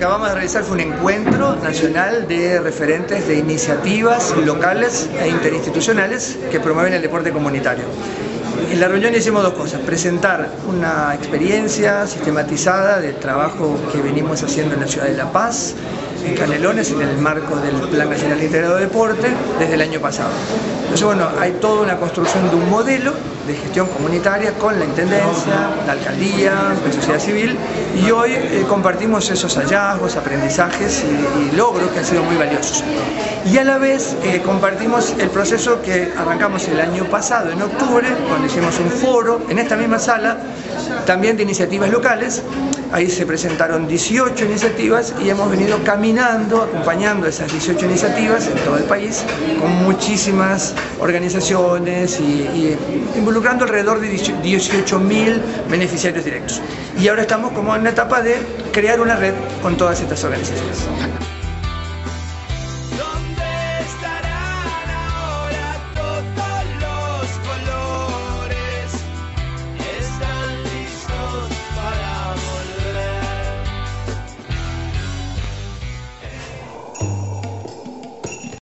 acabamos de realizar fue un encuentro nacional de referentes de iniciativas locales e interinstitucionales que promueven el deporte comunitario. En la reunión hicimos dos cosas, presentar una experiencia sistematizada del trabajo que venimos haciendo en la ciudad de La Paz, en Canelones, en el marco del Plan Nacional Integrado de Deporte, desde el año pasado. Entonces, bueno, hay toda una construcción de un modelo de gestión comunitaria con la Intendencia, la Alcaldía, la sociedad civil, y hoy eh, compartimos esos hallazgos, aprendizajes y, logros que han sido muy valiosos. Y a la vez eh, compartimos el proceso que arrancamos el año pasado, en octubre, cuando hicimos un foro en esta misma sala, también de iniciativas locales, Ahí se presentaron 18 iniciativas y hemos venido caminando, acompañando esas 18 iniciativas en todo el país, con muchísimas organizaciones y, involucrando alrededor de 18.000 beneficiarios directos. Y ahora estamos como en la etapa de crear una red con todas estas organizaciones.